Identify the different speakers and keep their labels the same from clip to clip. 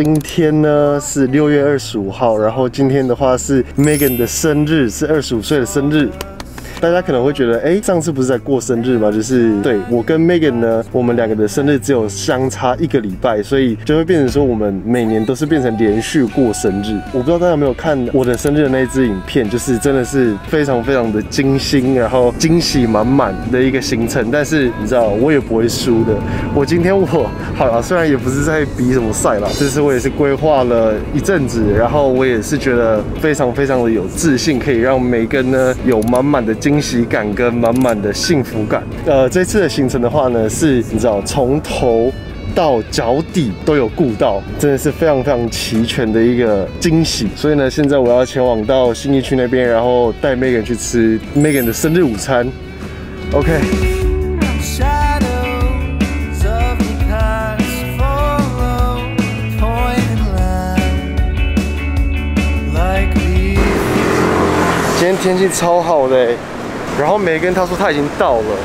Speaker 1: 今天呢是六月二十五号，然后今天的话是 Megan 的生日，是二十五岁的生日。大家可能会觉得，哎，上次不是在过生日吗？就是对我跟 Megan 呢，我们两个的生日只有相差一个礼拜，所以就会变成说，我们每年都是变成连续过生日。我不知道大家有没有看我的生日的那一支影片，就是真的是非常非常的精心，然后惊喜满满的一个行程。但是你知道，我也不会输的。我今天我好了，虽然也不是在比什么赛啦，这次我也是规划了一阵子，然后我也是觉得非常非常的有自信，可以让每个呢有满满的。惊喜感跟满满的幸福感。呃，这次的行程的话呢，是你知道从头到脚底都有顾到，真的是非常非常齐全的一个惊喜。所以呢，现在我要前往到新义区那边，然后带 Megan 去吃 Megan 的生日午餐。OK。今天天气超好的。然后梅根他说他已经到了，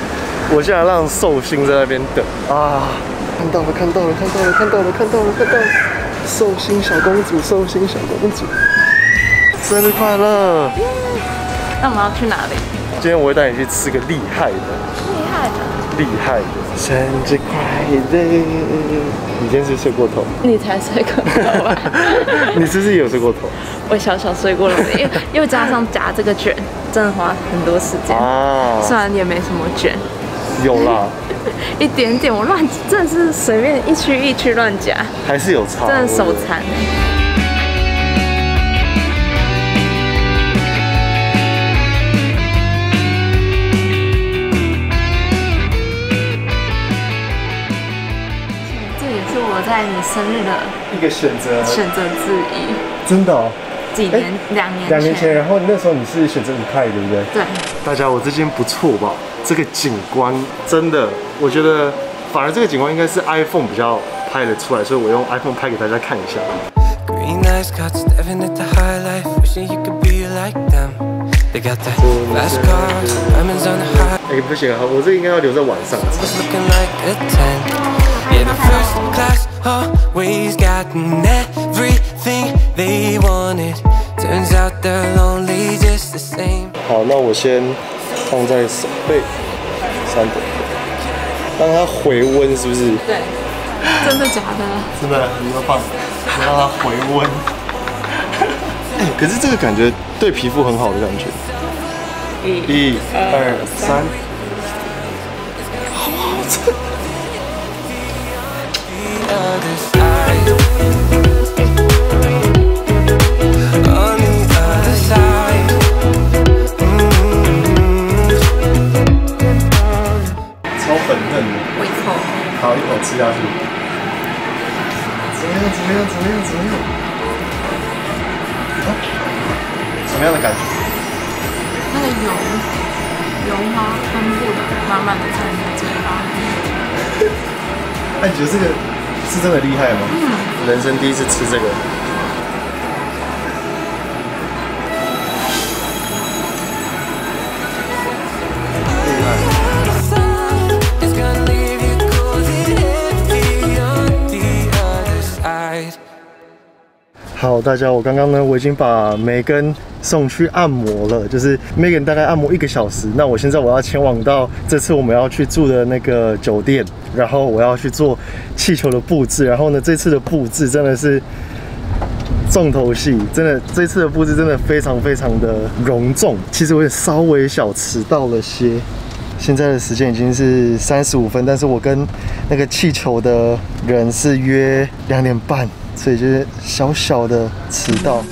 Speaker 1: 我现在让寿星在那边等。啊，看到了看到了看到了看到了看到了看到了，寿星小公主寿星小公主，生日快乐！
Speaker 2: 那我们要去哪里？
Speaker 1: 今天我会带你去吃个厉害的，
Speaker 2: 厉害的，
Speaker 1: 厉害的，生日快乐！你今天是睡过头？
Speaker 2: 你才睡过头吧？
Speaker 1: 你是不是有睡过头？
Speaker 2: 我小小睡过了，因为又加上夹这个卷，真的花很多时间啊。虽然也没什么卷，
Speaker 1: 有啦，
Speaker 2: 一点点。我乱，真的是随便一区一区乱夹，
Speaker 1: 还是有差，
Speaker 2: 真的手残。这在你生日的
Speaker 1: 一个选择，
Speaker 2: 选择之一。
Speaker 1: 真的。
Speaker 2: 几年？两年？
Speaker 1: 两年前。然后那时候你是选择五派，对不对？
Speaker 2: 对。
Speaker 1: 大家，我这间不错吧？这个景观真的，我觉得反而这个景观应该是 iPhone 比较拍得出来，所以我用 iPhone 拍给大家看一下。哎，不行啊，我这应该要留在晚上。好，那我先放在手背三点，让它回温，是不是？
Speaker 2: 对，真的假的？
Speaker 1: 真的，你要放，让它回温。哎，可是这个感觉对皮肤很好的感觉。一、二、三，好好吃。吃下去，怎么样？怎么样？怎么样？怎么样？什么样？的感觉？
Speaker 2: 那个油油花分布的慢慢的在你的嘴巴。
Speaker 1: 那你觉得这个是真的厉害吗？嗯。人生第一次吃这个。好，大家，我刚刚呢，我已经把梅根送去按摩了，就是 Megan 大概按摩一个小时。那我现在我要前往到这次我们要去住的那个酒店，然后我要去做气球的布置。然后呢，这次的布置真的是重头戏，真的这次的布置真的非常非常的隆重。其实我也稍微小迟到了些，现在的时间已经是三十五分，但是我跟那个气球的人是约两点半。所以这些小小的迟到。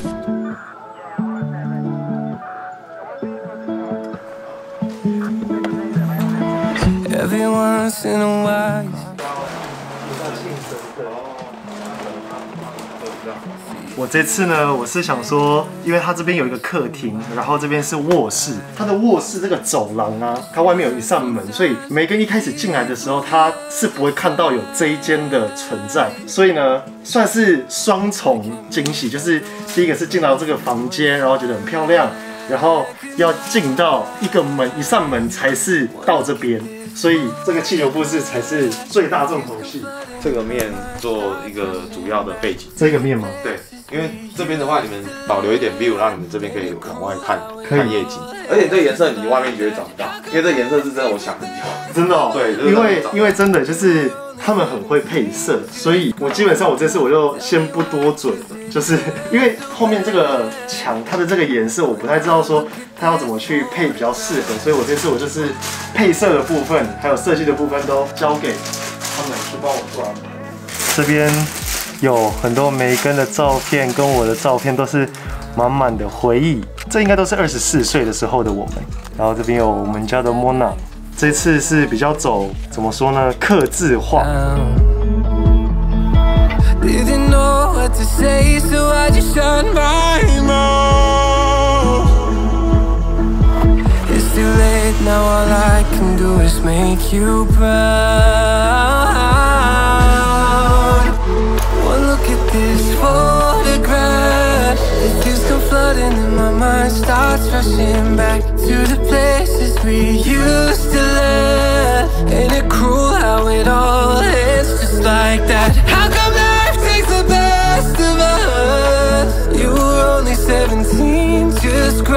Speaker 1: 我这次呢，我是想说，因为它这边有一个客厅，然后这边是卧室，它的卧室这个走廊啊，它外面有一扇门，所以梅根一开始进来的时候，他是不会看到有这一间的存在，所以呢，算是双重惊喜，就是第一个是进到这个房间，然后觉得很漂亮，然后要进到一个门一扇门才是到这边。所以这个气球布置才是最大重头戏。
Speaker 3: 这个面做一个主要的背景，
Speaker 1: 这个面吗？
Speaker 3: 对，因为这边的话，你们保留一点 view，让你们这边可以往外看，看夜景。而且这颜色你外面绝对找不到，因为这颜色是真的，我想很久。
Speaker 1: 真的哦。
Speaker 3: 对，
Speaker 1: 因为因为真的就是他们很会配色，所以我基本上我这次我就先不多嘴了，就是因为后面这个墙它的这个颜色我不太知道说它要怎么去配比较适合，所以我这次我就是配色的部分还有设计的部分都交给。他们去帮我做安排。这边有很多梅根的照片，跟我的照片都是满满的回忆。这应该都是二十四岁的时候的我们。然后这边有我们家的莫娜，这次是比较走，怎么说呢？刻字画。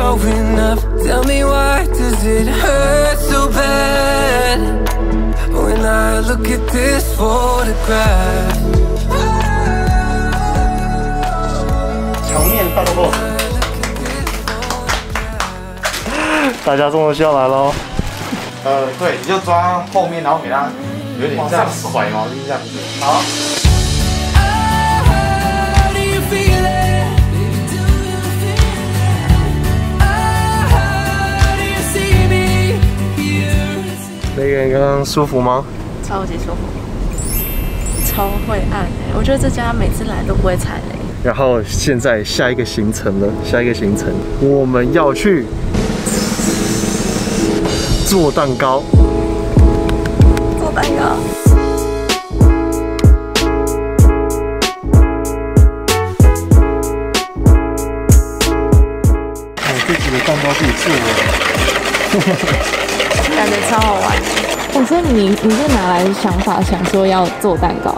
Speaker 1: Growing up Tell me why does it hurt so bad When I look at this photograph 墙面大动作，大家终于要来喽。
Speaker 3: 呃，对，你就抓后面，然后给它有点像甩毛巾这样子。好。
Speaker 1: 那个刚刚舒服吗？
Speaker 2: 超级舒服，超会按哎！我觉得这家每次来都不会踩雷。
Speaker 1: 然后现在下一个行程了，下一个行程我们要去做蛋糕。
Speaker 2: 做蛋糕。
Speaker 1: 我自己的蛋糕自己做
Speaker 2: 了。感觉超好玩，我说你你是哪来的想法，想说要做蛋糕？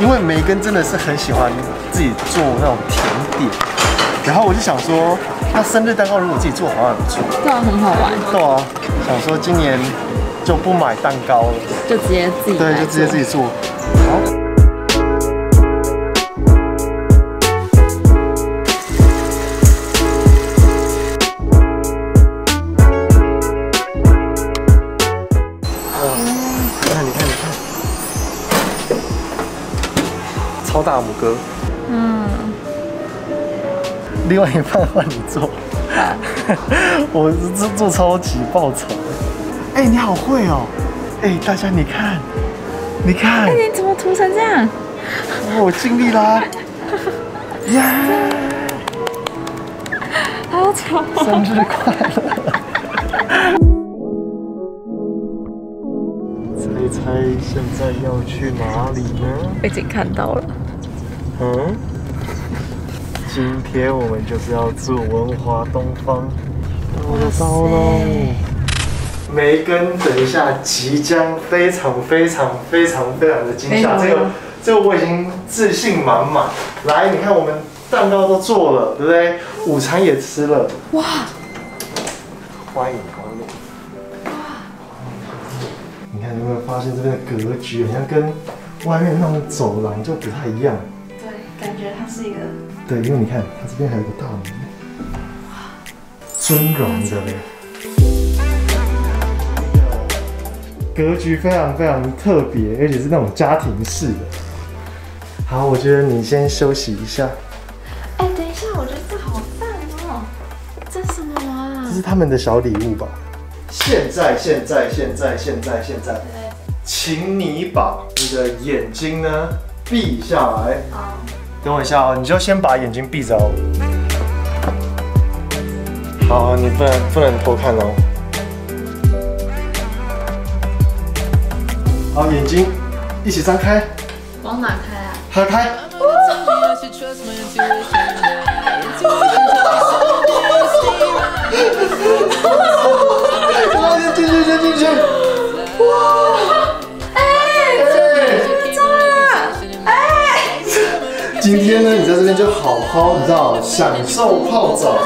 Speaker 1: 因为梅根真的是很喜欢自己做那种甜点，然后我就想说，那生日蛋糕如果自己做好像很不错，
Speaker 2: 对啊，很好玩。
Speaker 1: 对啊，想说今年就不买蛋糕了，
Speaker 2: 就直接自己
Speaker 1: 对，就直接自己做。大拇哥，嗯，另外一半换你做，我做做超级爆丑，哎，你好会哦，哎，大家你看，你看，
Speaker 2: 哎，你怎么涂成这样？
Speaker 1: 我尽力啦，
Speaker 2: 呀，好丑，
Speaker 1: 生日快乐！猜猜现在要去哪里呢？
Speaker 2: 已经看到了。嗯，
Speaker 1: 今天我们就是要做文华东方。我的刀喽！梅根，等一下即将非常非常非常非常的惊吓，这个这个我已经自信满满。来，你看我们蛋糕都做了，对不对？午餐也吃了。哇！欢迎光临。哇！你看有没有发现这边的格局好像跟外面那种走廊就不太一样？
Speaker 2: 感觉它是一个
Speaker 1: 对，因为你看它这边还有个大门，尊荣的嘞，格局非常非常特别，而且是那种家庭式的。好，我觉得你先休息一下。
Speaker 2: 哎，等一下，我觉得这好赞哦！这是什么啊？
Speaker 1: 这是他们的小礼物吧？现在，现在，现在，现在，现在，请你把你的眼睛呢闭下来。好。等我一下哦，你就先把眼睛闭着哦。好，你不能不能偷看哦。好，眼睛一起张开。
Speaker 2: 往哪开啊？
Speaker 1: 合开。天呢，你在这边就好好，你知道，享受泡澡。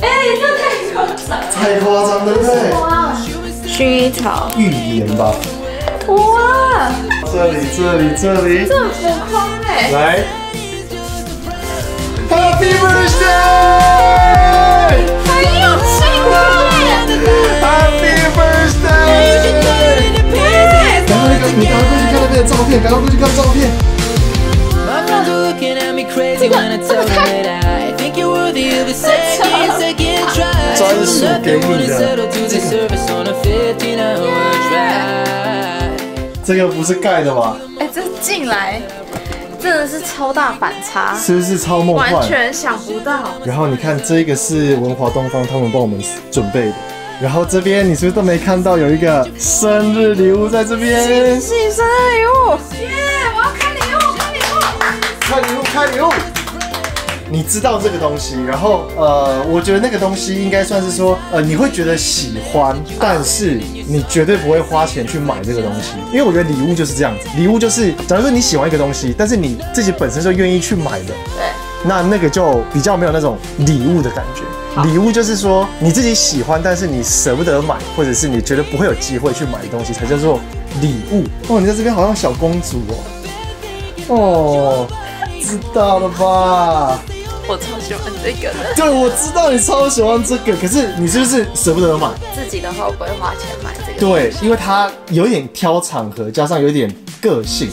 Speaker 2: 哎，这太夸张，
Speaker 1: 太夸张，对不对？
Speaker 2: 薰衣草
Speaker 1: 浴帘吧。
Speaker 2: 哇！
Speaker 1: 这里，这里，这里。
Speaker 2: 这么浮夸哎！
Speaker 1: 来，Happy Birthday！
Speaker 2: 很有气氛。
Speaker 1: Happy Birthday！赶快，赶你赶快过去看那个照片，赶快过去看照片。专属给你的。这个不是盖的吗？
Speaker 2: 哎，这进来真的是超大反差，
Speaker 1: 是不是超梦幻？
Speaker 2: 完全想不到。
Speaker 1: 然后你看，这个是文华东方他们帮我们准备的。然后这边你是不是都没看到有一个生日礼物在这边？
Speaker 2: 是生日礼物，耶！我要看礼物，开礼物，
Speaker 1: 看礼物，看礼物。你知道这个东西，然后呃，我觉得那个东西应该算是说，呃，你会觉得喜欢，但是你绝对不会花钱去买这个东西，因为我觉得礼物就是这样子，礼物就是假如说你喜欢一个东西，但是你自己本身就愿意去买的，
Speaker 2: 对，
Speaker 1: 那那个就比较没有那种礼物的感觉。礼物就是说你自己喜欢，但是你舍不得买，或者是你觉得不会有机会去买的东西，才叫做礼物。哦，你在这边好像小公主哦，哦，知道了吧？
Speaker 2: 我超喜欢这个的。
Speaker 1: 对，我知道你超喜欢这个，可是你是不是舍不得买？
Speaker 2: 自己的话我不会花钱买这个。
Speaker 1: 对，因为它有点挑场合，加上有点个性。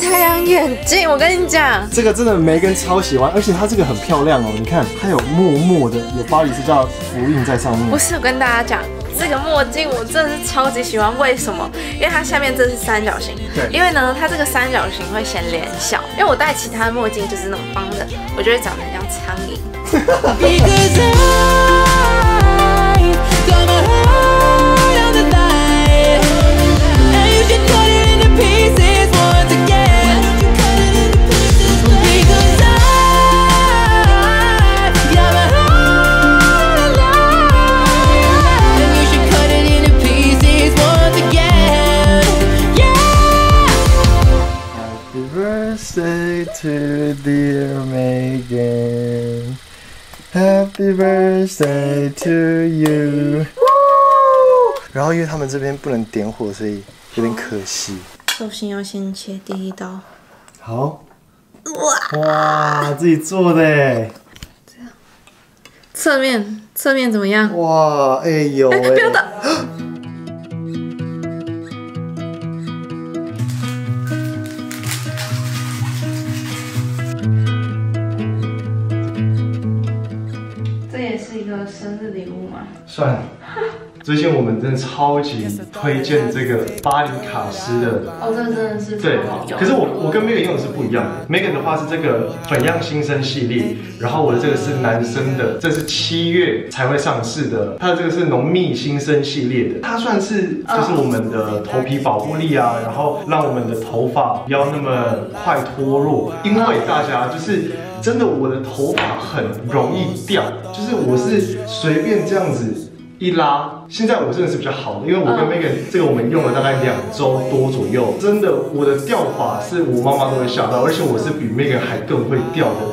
Speaker 2: 太阳眼镜，我跟你讲，
Speaker 1: 这个真的梅根超喜欢，而且它这个很漂亮哦。你看，它有默默的有巴黎世家符印在上面。
Speaker 2: 不是，我跟大家讲。这个墨镜我真的是超级喜欢，为什么？因为它下面这是三角形，
Speaker 1: 对，
Speaker 2: 因为呢，它这个三角形会显脸小，因为我戴其他墨镜就是那种方的，我就会长得像苍蝇。
Speaker 1: to dear Megan. Happy birthday to you. 然后因为他们这边不能点火，所以有点可惜。
Speaker 2: 寿星要先切第一刀。
Speaker 1: 好。哇哇，自己做的。
Speaker 2: 这样。侧面，侧面怎么样？
Speaker 1: 哇，哎呦哎。
Speaker 2: 不要打。
Speaker 1: 算了。最近我们真的超级推荐这个巴黎卡诗的。
Speaker 2: 哦，这个真的是
Speaker 1: 对。可是我我跟 Megan 用的是不一样的，Megan 的话是这个粉样新生系列，然后我的这个是男生的，这是七月才会上市的，它的这个是浓密新生系列的，它算是就是我们的头皮保护力啊，然后让我们的头发不要那么快脱落，因为大家就是真的我的头发很容易掉，就是我是随便这样子。一拉，现在我真的是比较好的，因为我跟 Megan 这个我们用了大概两周多左右，真的我的掉法是我妈妈都会吓到，而且我是比 Megan 还更会掉的。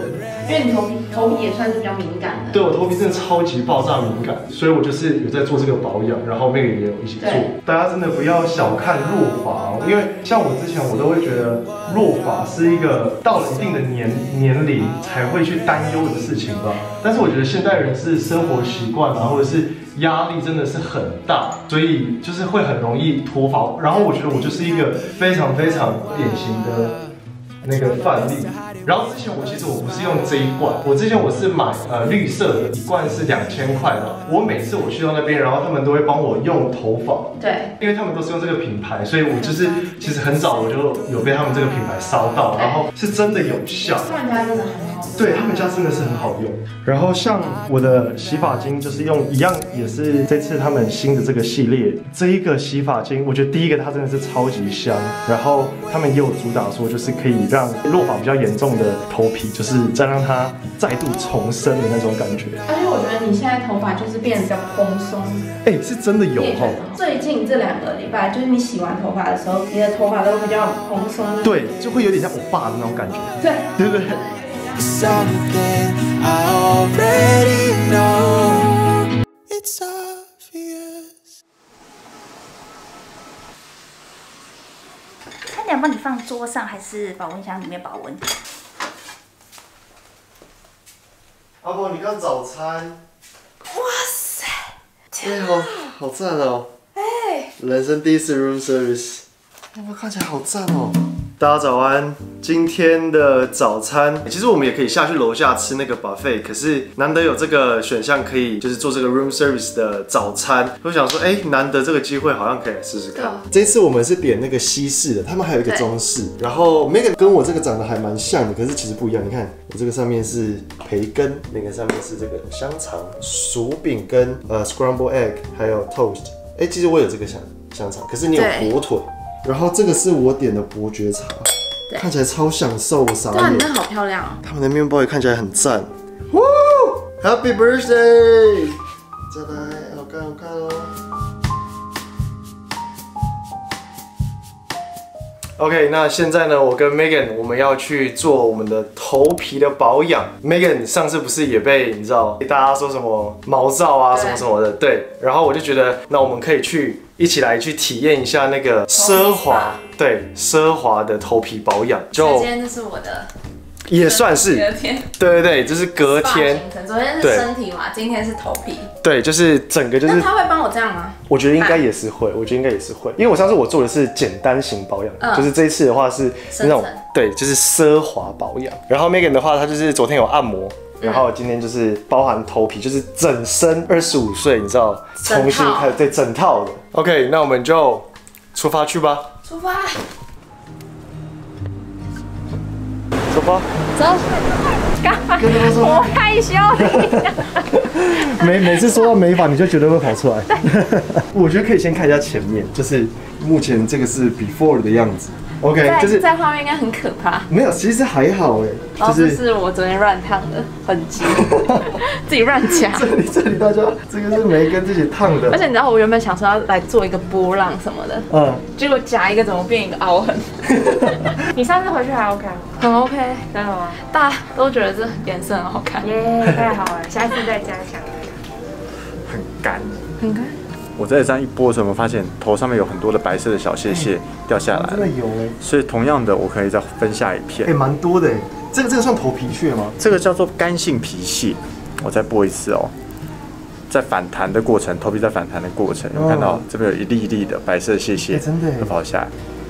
Speaker 2: 因为你头皮头皮也算是比较敏感的，
Speaker 1: 对我头皮真的超级爆炸敏感，所以我就是有在做这个保养，然后 Megan 也有一起做。大家真的不要小看落发，因为像我之前我都会觉得落发是一个到了一定的年年龄才会去担忧的事情吧。但是我觉得现代人是生活习惯啊，或者是压力真的是很大，所以就是会很容易脱发。然后我觉得我就是一个非常非常典型的。那个范例，然后之前我其实我不是用这一罐，我之前我是买呃绿色的，一罐是两千块的。我每次我去到那边，然后他们都会帮我用头发，
Speaker 2: 对，
Speaker 1: 因为他们都是用这个品牌，所以我就是其实很早我就有被他们这个品牌烧到，然后是真的有效。
Speaker 2: 他们家真的很好，
Speaker 1: 对他们家真的是很好用。然后像我的洗发精就是用一样，也是这次他们新的这个系列，这一个洗发精，我觉得第一个它真的是超级香，然后他们也有主打说就是可以让让落发比较严重的头皮，就是再让它再度重生的那种感觉。
Speaker 2: 而且我觉得你现在头发就是变得比较蓬松，
Speaker 1: 哎，是真的有哈。
Speaker 2: 最近这两个礼拜，就是你洗完头发的时候，你的头发都比较蓬松。
Speaker 1: 对，就会有点像我爸的那种感觉。
Speaker 2: 对，
Speaker 1: 对不对？
Speaker 4: 餐点帮你放桌上，还是保温箱里面保温？
Speaker 1: 阿伯，你看早餐。哇塞！哎，好好赞哦！哎，人生第一次 room service，阿伯看起来好赞哦。大家早安，今天的早餐，其实我们也可以下去楼下吃那个 buffet，可是难得有这个选项可以，就是做这个 room service 的早餐，我想说，哎，难得这个机会，好像可以来试试看。这次我们是点那个西式的，他们还有一个中式，然后 Megan 跟我这个长得还蛮像的，可是其实不一样。你看，我这个上面是培根，那个上面是这个香肠、薯饼跟呃 scramble egg，还有 toast。哎，其实我有这个香香肠，可是你有火腿。然后这个是我点的伯爵茶，看起来超享受，我傻
Speaker 2: 眼。真的好漂亮哦！
Speaker 1: 他们的面包也看起来很赞。哇，Happy birthday！再来，好看好看哦。OK，那现在呢，我跟 Megan 我们要去做我们的头皮的保养。Megan 上次不是也被你知道大家说什么毛躁啊什么什么的，对。然后我就觉得，那我们可以去一起来去体验一下那个奢华，对，奢华的头皮保养。
Speaker 2: 就今天这是我的。
Speaker 1: 也算是隔天，对对对，就是隔天。
Speaker 2: 昨天是身体嘛，今天是头皮。
Speaker 1: 对，就是整个就是。
Speaker 2: 那他会帮我这样吗？
Speaker 1: 我觉得应该也是会，我觉得应该也是会，因为我上次我做的是简单型保养，就是这一次的话是那种对，就是奢华保养。然后 Megan 的话，他就是昨天有按摩，然后今天就是包含头皮，就是整身二十五岁，你知道，重新开始对整套的。OK，那我们就出发去吧。
Speaker 2: 出发。
Speaker 1: 走吧，
Speaker 2: 走。干嘛？我害羞。
Speaker 1: 每每次说到美发，你就绝对会跑出来。我觉得可以先看一下前面，就是目前这个是 before 的样子。OK，
Speaker 2: 就是在画面应该很可怕。
Speaker 1: 没有，其实还好
Speaker 2: 哎，就是是我昨天乱烫的痕迹，自己乱夹。
Speaker 1: 这里这里大家，这个是梅根自己烫的。
Speaker 2: 而且你知道，我原本想说要来做一个波浪什么的，嗯，结果夹一个怎么变一个凹痕？你上次回去还 OK 吗？很 OK，真的吗？大家都觉得这颜色很好看，
Speaker 4: 耶，太好了，下次再加强。
Speaker 1: 很干，
Speaker 2: 很干。
Speaker 3: 我在这样一拨的时候，我们发现头上面有很多的白色的小屑屑掉下来，
Speaker 1: 真的有哎。
Speaker 3: 所以同样的，我可以再分下一片，
Speaker 1: 哎，蛮多的哎。这个这个算头皮屑吗？
Speaker 3: 这个叫做干性皮屑。我再拨一次哦，在反弹的过程，头皮在反弹的过程，有看到这边有一粒一粒的白色屑屑，
Speaker 1: 真的
Speaker 3: 跑下来。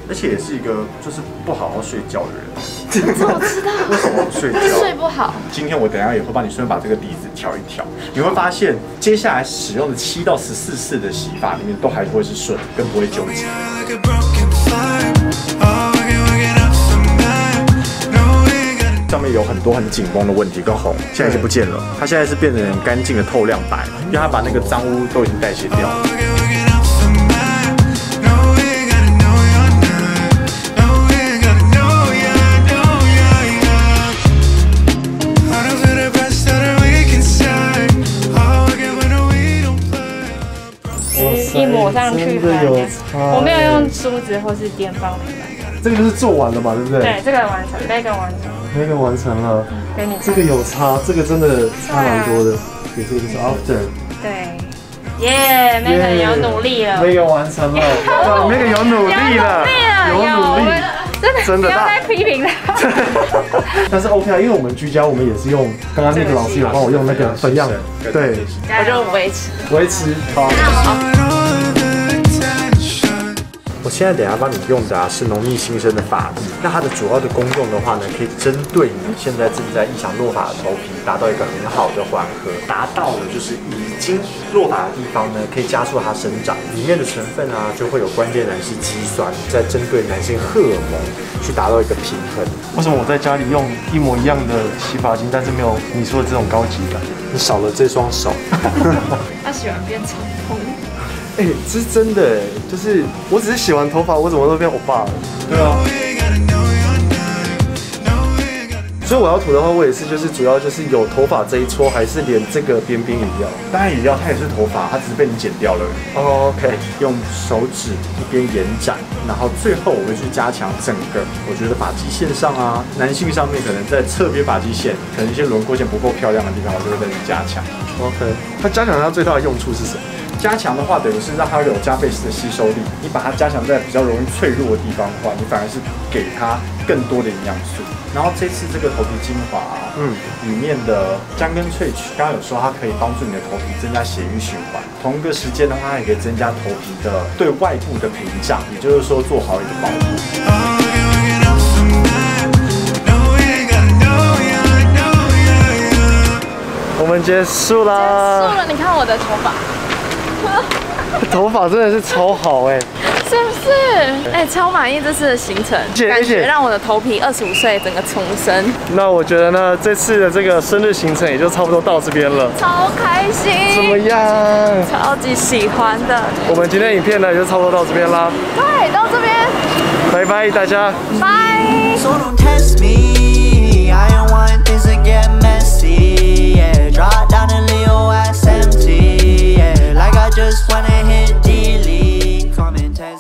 Speaker 3: 而且也是一个就是不好好睡觉的人。
Speaker 2: 我知道。
Speaker 3: 为什么睡觉？
Speaker 2: 睡不好。
Speaker 3: 今天我等下也会帮你顺便把这个底子调一调，你会发现接下来使用的七到十四次的洗发里面都还不会是顺，更不会纠结。上面有很多很紧绷的问题跟红，现在已经不见了，它现在是变成干净的透亮白，因为它把那个脏污都已经代谢掉了。
Speaker 4: 抹上去，我没有用梳子或是电棒
Speaker 1: 这个就是做完了嘛，对不对？
Speaker 4: 对，这个完成，那个完成，
Speaker 1: 那个完成了。
Speaker 4: 给你，
Speaker 1: 这个有差，这个真的差蛮多的。也这个是 after。
Speaker 4: 对，耶，那个有努力了，
Speaker 1: 那个完成了，那个有努力了，
Speaker 4: 有努力，真的真的不要再批评他。
Speaker 1: 但是 OK 啊，因为我们居家，我们也是用刚刚那个老师有帮我用那个粉样，对，
Speaker 2: 我就维持
Speaker 1: 维持好。
Speaker 3: 现在等下帮你用的啊是浓密新生的发质，那它的主要的功用的话呢，可以针对你现在正在异常落发的头皮，达到一个很好的缓和，达到了就是已经落发的地方呢，可以加速它生长。里面的成分啊，就会有关键男性肌酸，在针对男性荷尔蒙去达到一个平衡。
Speaker 1: 为什么我在家里用一模一样的洗发精，但是没有你说的这种高级感？
Speaker 3: 你少了这双手。
Speaker 2: 他喜欢变长
Speaker 1: 这是真的哎，就是我只是洗完头发，我怎么都变欧巴了？
Speaker 3: 对啊。
Speaker 1: 所以我要涂的话，我也是就是主要就是有头发这一撮，还是连这个边边也要。
Speaker 3: 当然也要，它也是头发，它只是被你剪掉了。
Speaker 1: OK，
Speaker 3: 用手指一边延展，然后最后我会去加强整个。我觉得发际线上啊，男性上面可能在侧边发际线，可能一些轮廓线不够漂亮的地方，我就会再去加强。
Speaker 1: OK，它加强它最大的用处是什么？
Speaker 3: 加强的话，等于是让它有加倍式的吸收力。你把它加强在比较容易脆弱的地方的话，你反而是给它更多的营养素。然后这次这个头皮精华，嗯，里面的姜根萃取，刚刚有说它可以帮助你的头皮增加血液循环。同一个时间的话，它也可以增加头皮的对外部的屏障，也就是说做好一个保护。
Speaker 1: 我们结束啦！
Speaker 2: 结束了，你看我的头发。
Speaker 1: 头发真的是超好哎，
Speaker 2: 是不是？哎，超满意这次的行程，感觉让我的头皮二十五岁整个重生。
Speaker 1: 那我觉得呢，这次的这个生日行程也就差不多到这边了，
Speaker 2: 超开心。
Speaker 1: 怎么样？
Speaker 2: 超级喜欢的。
Speaker 1: 我们今天影片呢，也就差不多到这边啦。
Speaker 2: 对，到这边。
Speaker 1: 拜拜，大家。
Speaker 2: 拜。Like I just wanna hit delete Comment 10